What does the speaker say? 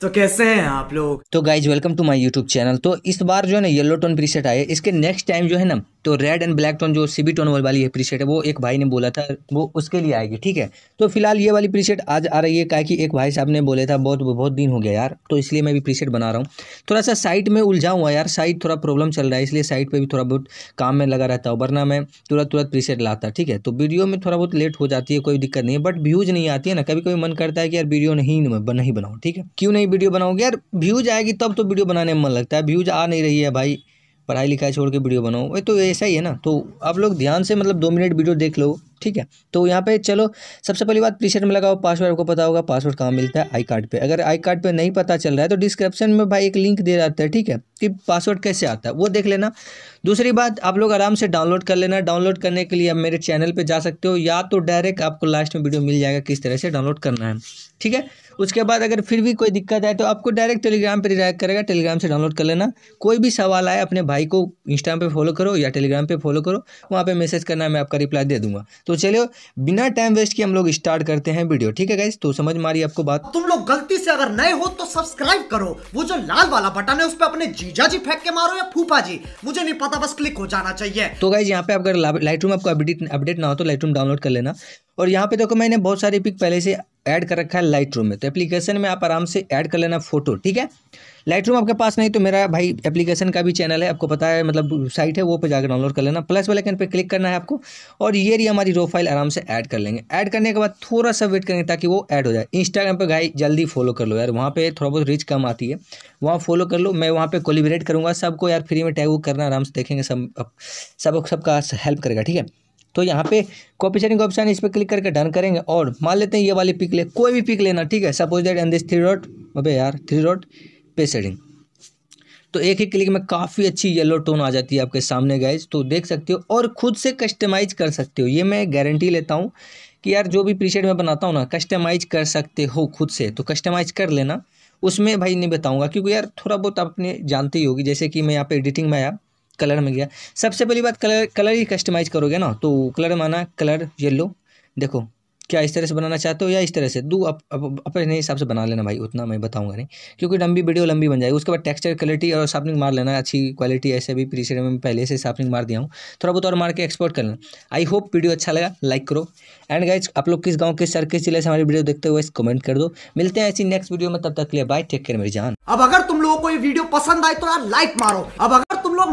तो कैसे हैं आप लोग? तो guys welcome to my YouTube channel तो इस बार जो है ना येलो टोन प्रीसेट आए। इसके नेक्स्ट टाइम जो है ना तो रेड एंड ब्लैक टोन जो सीबी टोन वाली प्रीसेट है, वो एक भाई ने बोला था, वो उसके लिए आएगी, ठीक है? तो फ़िलहाल ये वाली प्रीसेट आज आ रही है क्या कि एक भाई साहब ने बोले था, बहुत बहुत दिन हो गया यार तो इसलिए मैं भी प्रीसेट बना रहा हूँ। थोड़ा सा साइट में उलझा हुआ यार साइट थोड़ा प्रॉब्लम चल रहा है, इसलिए साइट पर भी थोड़ा बहुत काम में लगा रहता हूँ, वरना मैं तुरंत तुरंत प्रीसेट लाता, ठीक है? तो वीडियो में थोड़ा बहुत लेट हो जाती है, कोई दिक्कत नहीं है बट व्यूज़ नहीं आती है ना, कभी कभी मन करता है कि यार वीडियो नहीं नहीं बनाऊँ, ठीक है? क्यों नहीं वीडियो बनाओगे यार व्यूज़ आएगी, तब तो वीडियो बनाने में मन लगता है व्यूज़ आ नहीं रही है भाई। पढ़ाई लिखाई छोड़ के वीडियो बनाओ। वही तो ऐसा ही है ना। तो आप लोग ध्यान से मतलब दो मिनट वीडियो देख लो, ठीक है? तो यहाँ पे चलो, सबसे पहली बात प्रीशर्ट में लगाओ, पासवर्ड आपको पता होगा, पासवर्ड कहाँ मिलता है? आई कार्ड पे। अगर आई कार्ड पे नहीं पता चल रहा है तो डिस्क्रिप्शन में भाई एक लिंक दे जाता है, ठीक है? कि पासवर्ड कैसे आता है, वो देख लेना। दूसरी बात, आप लोग आराम से डाउनलोड कर लेना। डाउनलोड करने के लिए आप मेरे चैनल पर जा सकते हो, या तो डायरेक्ट आपको लास्ट में वीडियो मिल जाएगा किस तरह से डाउनलोड करना है। ठीक है? उसके बाद अगर फिर भी कोई दिक्कत आए तो आपको डायरेक्ट टेलीग्राम पर रिडायरेक्ट करेगा। टेलीग्राम से डाउनलोड कर लेना। कोई भी सवाल आए, अपने भाई को इंस्टाग्राम पे फॉलो करो, या टेलीग्राम पे फॉलो करो, वहाँ पर मैसेज करना है मैं आपका रिप्लाई दे दूँगा। तो चलिए, बिना टाइम वेस्ट किए हम लोग स्टार्ट करते हैं वीडियो ठीक है तो समझ मारी आपको बात? तुम लोग गलती से अगर नए हो तो सब्सक्राइब करो। वो जो लाल वाला बटन है, उस पर अपने जीजा जी फेंक के मारो या फूफा जी मुझे नहीं पता, बस क्लिक हो जाना चाहिए। तो गाइज़ यहाँ पे अगर लाइट रूम आपको अपडेट ना हो तो लाइट रूम डाउनलोड कर लेना। और यहाँ पे देखो मैंने बहुत सारे पिक पहले से ऐड कर रखा है लाइट रूम में। तो एप्लीकेशन में आप आराम से ऐड कर लेना फ़ोटो ठीक है? लाइट रूम आपके पास नहीं तो मेरा भाई एप्लीकेशन का भी चैनल है, आपको पता है मतलब साइट है, वो पे जाकर डाउनलोड कर लेना। प्लस वाले कैन पे क्लिक करना है आपको और ये रही हमारी रो फ़ाइल आराम से ऐड कर लेंगे। ऐड करने के बाद थोड़ा सा वेट करेंगे ताकि वो ऐड हो जाए। इंस्टाग्राम पर भाई जल्दी फॉलो कर लो यार, वहाँ पर थोड़ा बहुत रीच कम आती है। वहाँ फॉलो कर लो, मैं वहाँ पर कोलिब्रेट करूँगा, सबको यार फ्री में टैग करना, आराम से देखेंगे सब सब, सबका हेल्प करेगा, ठीक है? तो यहाँ पे कॉपी सेटिंग ऑप्शन इस पर क्लिक करके डन करेंगे और मान लेते हैं ये वाली पिक ले, कोई भी पिक लेना, ठीक है? Suppose that and this three dot अबे यार थ्री डॉट पे सेटिंग तो एक ही क्लिक में काफ़ी अच्छी येलो टोन आ जाती है आपके सामने गाइज़ तो देख सकते हो और खुद से कस्टमाइज कर सकते हो। ये मैं गारंटी लेता हूँ कि यार, जो भी प्रीसेट मैं बनाता हूँ ना कस्टमाइज कर सकते हो खुद से। तो कस्टमाइज कर लेना। उसमें भाई नहीं बताऊँगा, क्योंकि यार थोड़ा बहुत आप अपने जानते ही होगी, जैसे कि मैं यहाँ पे एडिटिंग में आया। कलर में गया। सबसे पहली बात कलर कलर ही कस्टमाइज करोगे ना तो कलर माना कलर येलो देखो क्या इस तरह से बनाना चाहते हो या इस तरह से? दो अप, अप, अपने हिसाब से बना लेना भाई उतना मैं बताऊँगा नहीं। क्योंकि लंबी वीडियो लंबी बन जाएगी उसके बाद टेक्सचर क्वालिटी और शार्पनिंग मार लेना अच्छी क्वालिटी ऐसे भी प्रीसेट में पहले से शार्पनिंग मार दिया हूँ। थोड़ा बहुत और मार के एक्सपोर्ट कर लेना। आई होप वीडियो अच्छा लगा लाइक करो। एंड गाइज़ आप लोग किस गाँव किस सर किस ज़िले से हमारी वीडियो देखते हुए कमेंट कर दो। मिलते हैं ऐसी नेक्स्ट वीडियो में तब तक लिए बाय टेक केयर मेरी जान। अब अगर तुम लोगों को ये वीडियो पसंद आए तो लाइक मारो। अब अगर तुम लोग